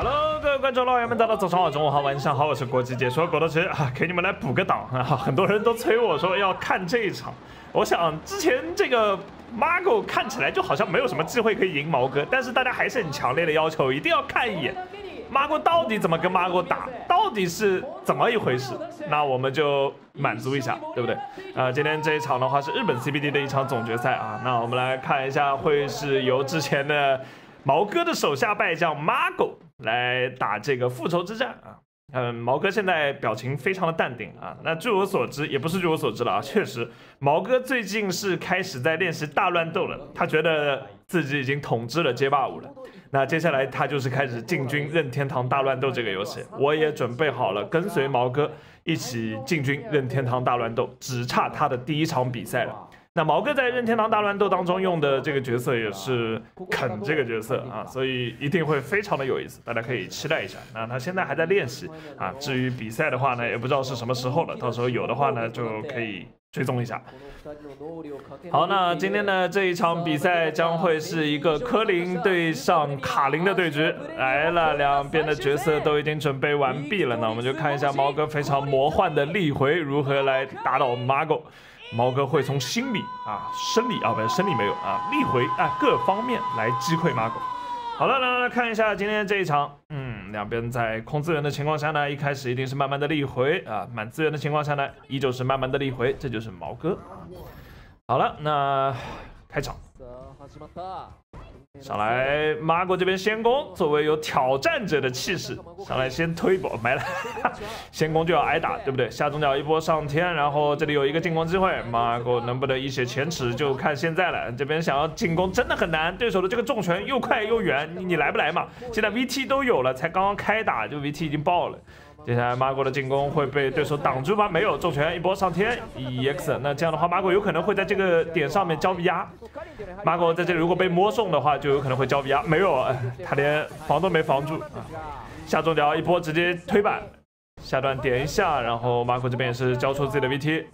Hello，各位观众老爷们，大家早上好，中午好，晚上好，我是国际解说狗头奇啊，给你们来补个档啊！很多人都催我说要看这一场，我想之前这个 Margo 看起来就好像没有什么机会可以赢毛哥，但是大家还是很强烈的要求一定要看一眼 Margo 到底怎么跟 Margo 打，到底是怎么一回事，那我们就满足一下，对不对？啊，今天这一场的话是日本 CBD 的一场总决赛啊，那我们来看一下会是由之前的毛哥的手下败将 Margo。来打这个复仇之战啊！嗯，毛哥现在表情非常的淡定啊。那据我所知，也不是据我所知了啊，确实，毛哥最近是开始在练习大乱斗了。他觉得自己已经统治了街霸五了。那接下来他就是开始进军任天堂大乱斗这个游戏。我也准备好了，跟随毛哥一起进军任天堂大乱斗，只差他的第一场比赛了。那毛哥在任天堂大乱斗当中用的这个角色也是肯这个角色啊，所以一定会非常的有意思，大家可以期待一下。那他现在还在练习啊，至于比赛的话呢，也不知道是什么时候了，到时候有的话呢就可以追踪一下。好，那今天的这一场比赛将会是一个科林对上卡林的对决，来了，两边的角色都已经准备完毕了，那我们就看一下毛哥非常魔幻的力回如何来打倒 Margo。毛哥会从心理啊、生理啊，不是生理没有啊，力回啊各方面来击溃马狗。好了，来来看一下今天这一场，嗯，两边在空资源的情况下呢，一开始一定是慢慢的力回啊，满资源的情况下呢，依旧是慢慢的力回，这就是毛哥。好了，那开场。上来，马果这边先攻，作为有挑战者的气势，上来先推一波，没了，先攻就要挨打，对不对？下中角一波上天，然后这里有一个进攻机会，马果能不能一雪前耻就看现在了。这边想要进攻真的很难，对手的这个重拳又快又远，你你来不来嘛？现在 VT 都有了，才刚刚开打就 VT 已经爆了。接下来马果的进攻会被对手挡住吗？没有，重拳一波上天，EX。那这样的话，马果有可能会在这个点上面交 V 压。马果在这里如果被摸中的话，就有可能会交压。没有，他连防都没防住啊！下重脚一波直接推板，下段点一下，然后马果这边也是交出自己的 VT。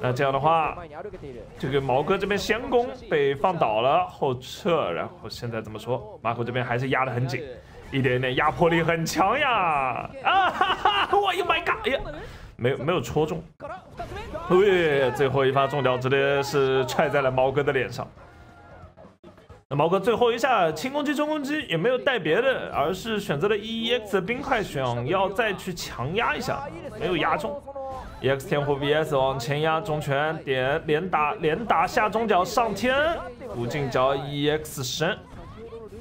那这样的话，这个毛哥这边先攻被放倒了，后撤，然后现在怎么说？马果这边还是压得很紧。一点点压迫力很强呀！啊哈哈！我 my god！哎呀，没有没有戳中，对，最后一发重脚直接是踹在了毛哥的脸上。那毛哥最后一下轻攻击、中攻击也没有带别的，而是选择了 EX 冰块，想要再去强压一下，没有压中。EX 天赋 VS 往前压中拳点连打连打下中脚上天，无尽脚 EX 神。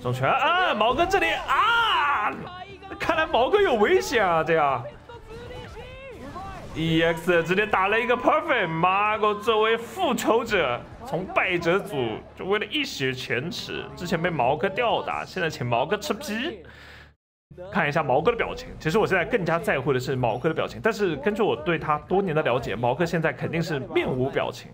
重拳啊！毛哥这里啊，看来毛哥有危险啊！这样，EX 直接打了一个 perfect。马哥作为复仇者，从败者组就为了一雪前耻，之前被毛哥吊打，现在请毛哥吃皮。看一下毛哥的表情，其实我现在更加在乎的是毛哥的表情，但是根据我对他多年的了解，毛哥现在肯定是面无表情。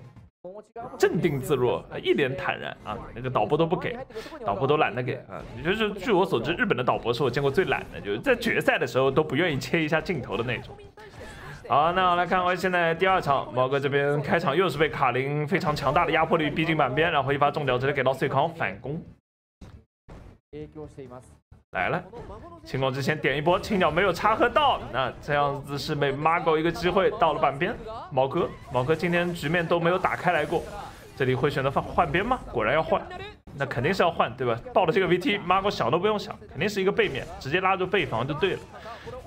镇定自若，一脸坦然啊！那个导播都不给，导播都懒得给啊！也就是据我所知，日本的导播是我见过最懒的，就是在决赛的时候都不愿意切一下镜头的那种。好，那我来看回现在第二场，毛哥这边开场又是被卡林非常强大的压迫力逼近板边，然后一发重脚直接给到碎康反攻。来了，轻功之前点一波，青鸟没有插合到，那这样子是被 m a g o 一个机会到了板边。毛哥，毛哥今天局面都没有打开来过，这里会选择换换边吗？果然要换，那肯定是要换，对吧？到了这个 VT，m a g o 想都不用想，肯定是一个背面，直接拉住背防就对了。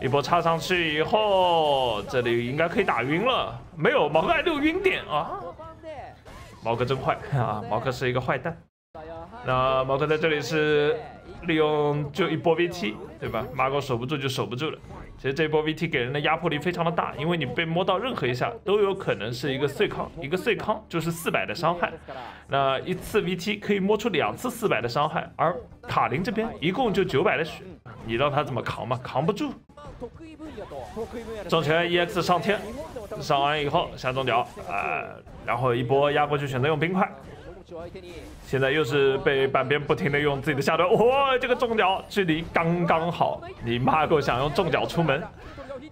一波插上去以后，这里应该可以打晕了，没有，毛哥还留晕点啊！毛哥真坏啊，毛哥是一个坏蛋。那毛哥在这里是。利用就一波 VT，对吧？马狗守不住就守不住了。其实这波 VT 给人的压迫力非常的大，因为你被摸到任何一下都有可能是一个碎康，一个碎康就是四百的伤害。那一次 VT 可以摸出两次四百的伤害，而卡林这边一共就九百的血，你让他怎么扛嘛？扛不住。重拳 EX 上天，上完以后下中脚，啊，然后一波压过去，选择用冰块。现在又是被板边不停的用自己的下段，哇，这个重脚距离刚刚好，你妈够想用重脚出门，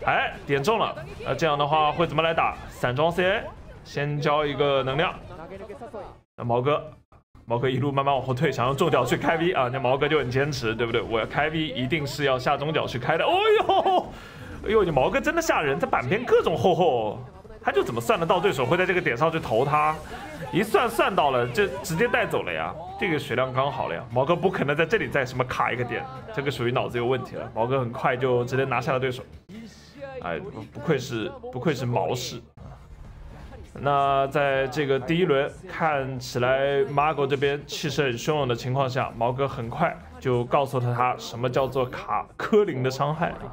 哎，点中了，那这样的话会怎么来打？散装 CA，先交一个能量，那毛哥毛哥一路慢慢往后退，想用重脚去开 V 啊，那毛哥就很坚持，对不对？我要开 V，一定是要下中脚去开的。哦呦，哎呦，你毛哥真的吓人，在板边各种吼吼，他就怎么算得到对手会在这个点上去投他？一算算到了，就直接带走了呀，这个血量刚好了呀。毛哥不可能在这里再什么卡一个点，这个属于脑子有问题了。毛哥很快就直接拿下了对手，哎，不不愧是不愧是毛氏。那在这个第一轮看起来 Margo 这边气势很汹涌的情况下，毛哥很快就告诉了他什么叫做卡科林的伤害啊。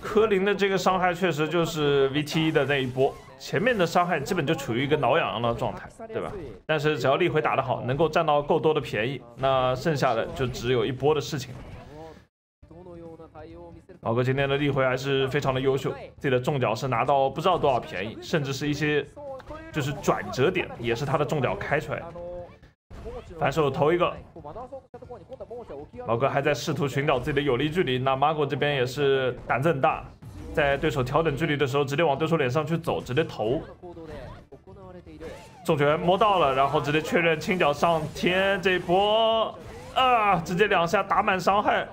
科林的这个伤害确实就是 V T E 的那一波，前面的伤害基本就处于一个挠痒痒的状态，对吧？但是只要立回打得好，能够占到够多的便宜，那剩下的就只有一波的事情。老哥今天的立回还是非常的优秀，自己的重脚是拿到不知道多少便宜，甚至是一些就是转折点也是他的重脚开出来的。反手投一个，毛哥还在试图寻找自己的有利距离。那马狗这边也是胆子很大，在对手调整距离的时候，直接往对手脸上去走，直接投。重拳摸到了，然后直接确认轻脚上天，这一波啊，直接两下打满伤害。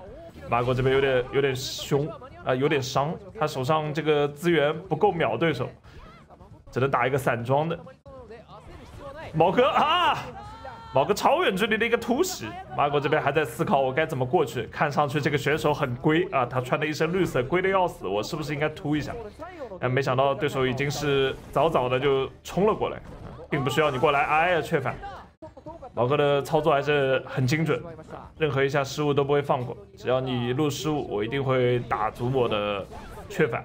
马国这边有点有点凶啊，有点伤，他手上这个资源不够秒对手，只能打一个散装的。毛哥啊，毛哥超远距离的一个突袭，马国这边还在思考我该怎么过去。看上去这个选手很龟啊，他穿的一身绿色，龟的要死，我是不是应该突一下？哎，没想到对手已经是早早的就冲了过来，并不需要你过来，哎呀，却反。毛哥的操作还是很精准，任何一下失误都不会放过。只要你一路失误，我一定会打足我的缺反。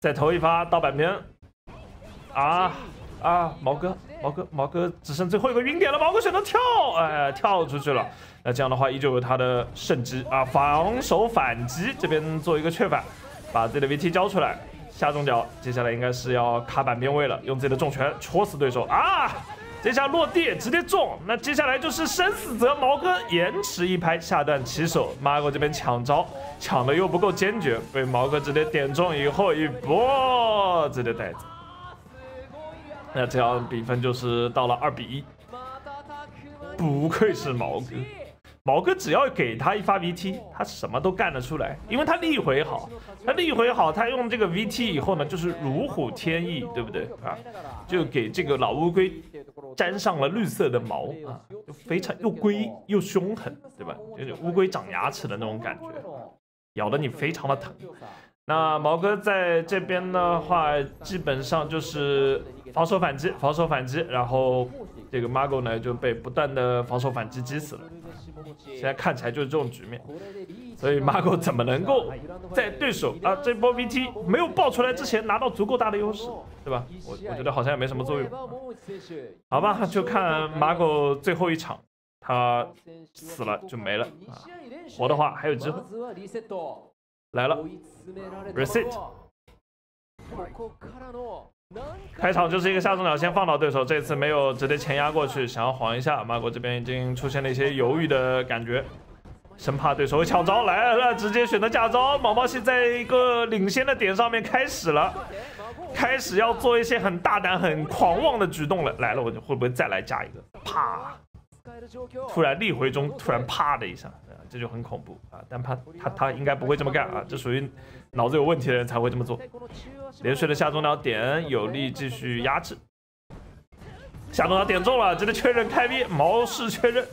再投一发到板边，啊啊！毛哥，毛哥，毛哥只剩最后一个晕点了。毛哥选择跳，哎，跳出去了。那这样的话，依旧有他的胜机啊！防守反击，这边做一个确反，把自己的 VT 交出来，下重脚。接下来应该是要卡板边位了，用自己的重拳戳死对手啊！这下落地直接中，那接下来就是生死择。毛哥延迟一拍下段起手，Margo 这边抢招抢的又不够坚决，被毛哥直接点中以后一波直接带走。那这样比分就是到了二比一，不愧是毛哥。毛哥只要给他一发 VT，他什么都干得出来，因为他立回好，他立回好，他用这个 VT 以后呢，就是如虎添翼，对不对啊？就给这个老乌龟沾上了绿色的毛啊，就非常又龟又凶狠，对吧？就是乌龟长牙齿的那种感觉，咬得你非常的疼。那毛哥在这边的话，基本上就是防守反击，防守反击，然后这个 Margo 呢就被不断的防守反击击死了。现在看起来就是这种局面，所以马狗怎么能够在对手啊这波 VT 没有爆出来之前拿到足够大的优势，对吧？我我觉得好像也没什么作用。好吧，就看马狗最后一场，他死了就没了啊，活的话还有机会。来了，reset。开场就是一个下重脚先放倒对手，这次没有直接前压过去，想要晃一下。马国这边已经出现了一些犹豫的感觉，生怕对手会抢招来了，直接选择假招。毛毛系在一个领先的点上面开始了，开始要做一些很大胆、很狂妄的举动了。来了，我就会不会再来加一个？啪！突然立回中，突然啪的一下。这就很恐怖啊！但他他他应该不会这么干啊！这属于脑子有问题的人才会这么做。连续的下中鸟点有力继续压制，下中鸟点中了，直接确认开 V，毛氏确认。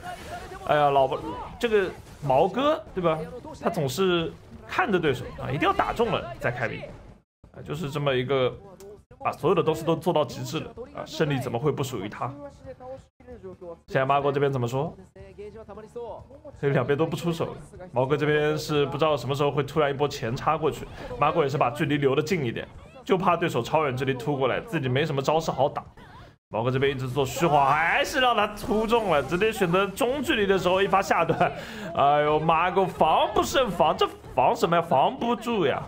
哎呀，老婆，这个毛哥对吧？他总是看着对手啊，一定要打中了再开 V 啊，就是这么一个把所有的东西都做到极致了啊！胜利怎么会不属于他？现在马哥这边怎么说？这两边都不出手，毛哥这边是不知道什么时候会突然一波前插过去，马哥也是把距离留的近一点，就怕对手超远距离突过来，自己没什么招式好打。毛哥这边一直做虚晃，还是让他突中了，直接选择中距离的时候一发下段。哎呦，马哥防不胜防，这防什么呀？防不住呀！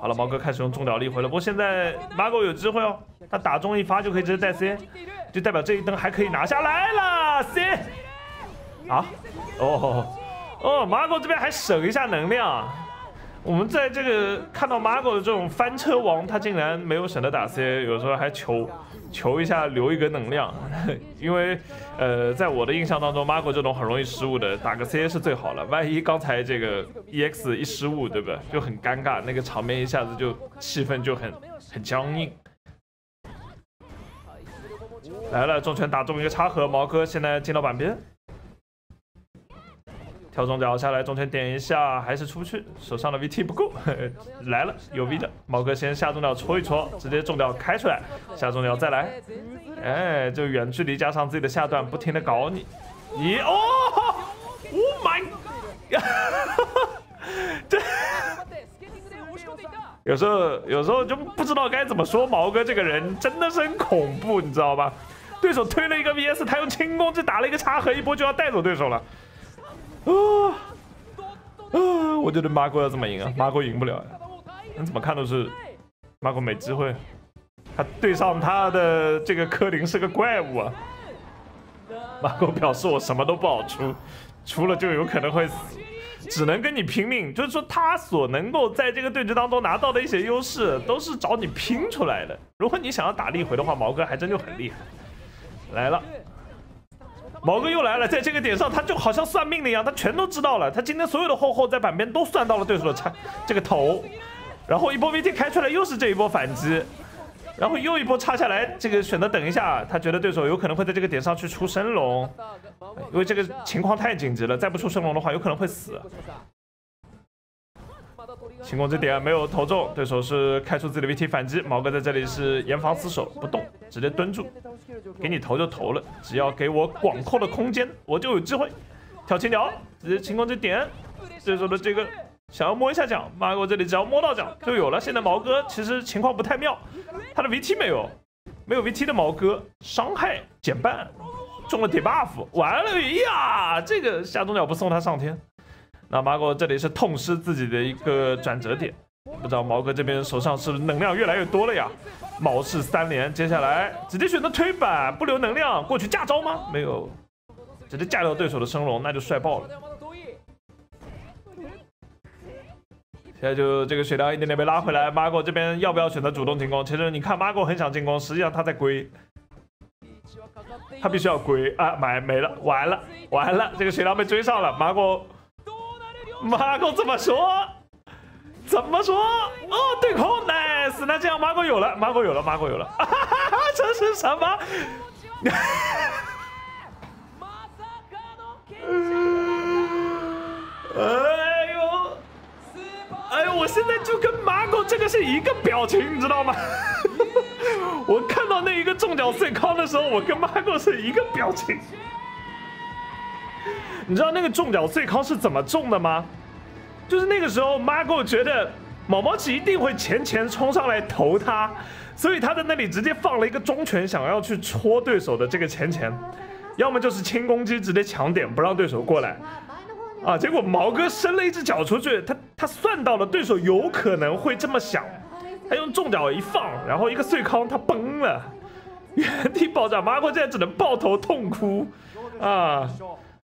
好了，毛哥开始用重脚力回了，不过现在马狗有机会哦，他打中一发就可以直接带 C，就代表这一灯还可以拿下来了 C。啊，哦哦，马狗这边还省一下能量，我们在这个看到 Mago 的这种翻车王，他竟然没有省得打 C，有时候还求求一下留一个能量，因为呃，在我的印象当中，Mago 这种很容易失误的，打个 C 是最好了。万一刚才这个 EX 一失误，对不对？就很尴尬，那个场面一下子就气氛就很很僵硬。来了，重拳打中一个插盒，毛哥现在进到板边。跳中脚下来，重拳点一下，还是出不去，手上的 VT 不够，来了有 V 的，毛哥先下中脚戳一戳，直接中脚开出来，下中脚再来，哎，就远距离加上自己的下段，不停的搞你，你哦，Oh my，这有时候有时候就不知道该怎么说，毛哥这个人真的是很恐怖，你知道吧？对手推了一个 VS，他用轻攻就打了一个插盒，一波就要带走对手了。啊啊！我觉得马哥要怎么赢啊？马哥赢不了呀，你怎么看都是马哥没机会。他对上他的这个柯林是个怪物啊。马哥表示我什么都不好出，出了就有可能会死，只能跟你拼命。就是说他所能够在这个对局当中拿到的一些优势，都是找你拼出来的。如果你想要打立回的话，毛哥还真就很厉害。来了。毛哥又来了，在这个点上，他就好像算命的一样，他全都知道了。他今天所有的后后在板边都算到了对手的差这个头，然后一波 VT 开出来，又是这一波反击，然后又一波插下来，这个选择等一下，他觉得对手有可能会在这个点上去出升龙，因为这个情况太紧急了，再不出升龙的话，有可能会死。轻攻这点没有投中，对手是开出自己的 VT 反击，毛哥在这里是严防死守不动，直接蹲住，给你投就投了，只要给我广阔的空间，我就有机会跳青鸟，直接轻攻这点，对手的这个想要摸一下奖，马哥这里只要摸到奖就有了。现在毛哥其实情况不太妙，他的 VT 没有，没有 VT 的毛哥伤害减半，中了 debuff，完了呀，这个下中鸟不送他上天。那马哥这里是痛失自己的一个转折点，不知道毛哥这边手上是不是能量越来越多了呀？毛氏三连，接下来直接选择推板，不留能量过去架招吗？没有，直接架掉对手的升龙，那就帅爆了。现在就这个血量一点点被拉回来，马哥这边要不要选择主动进攻？其实你看马哥很想进攻，实际上他在归，他必须要归啊，买没了，完了完了，这个血量被追上了，马哥。马狗怎么说？怎么说？哦，对空，nice。那这样马狗有了，马狗有了，马狗有了。这是什么？哎呦，哎呦，我现在就跟马狗这个是一个表情，你知道吗？我看到那一个中脚碎康的时候，我跟马狗是一个表情。你知道那个中脚碎康是怎么中的吗？就是那个时候，Margo 觉得毛毛奇一定会前前冲上来投他，所以他在那里直接放了一个中拳，想要去戳对手的这个前前，要么就是轻攻击直接抢点不让对手过来，啊，结果毛哥伸了一只脚出去，他他算到了对手有可能会这么想，他用重脚一放，然后一个碎康他崩了，原地爆炸，Margo 现在只能抱头痛哭，啊。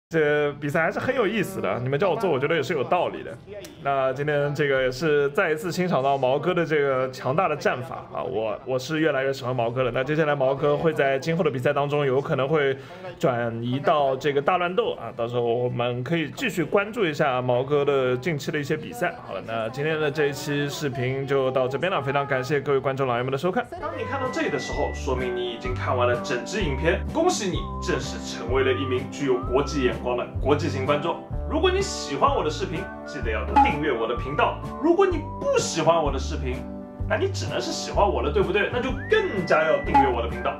这比赛还是很有意思的，你们叫我做，我觉得也是有道理的。那今天这个也是再一次欣赏到毛哥的这个强大的战法啊，我我是越来越喜欢毛哥了。那接下来毛哥会在今后的比赛当中有可能会转移到这个大乱斗啊，到时候我们可以继续关注一下毛哥的近期的一些比赛。好了，那今天的这一期视频就到这边了，非常感谢各位观众老爷们的收看。当你看到这里的时候，说明你已经看完了整支影片，恭喜你正式成为了一名具有国际眼。光的国际型观众，如果你喜欢我的视频，记得要订阅我的频道。如果你不喜欢我的视频，那你只能是喜欢我了，对不对？那就更加要订阅我的频道。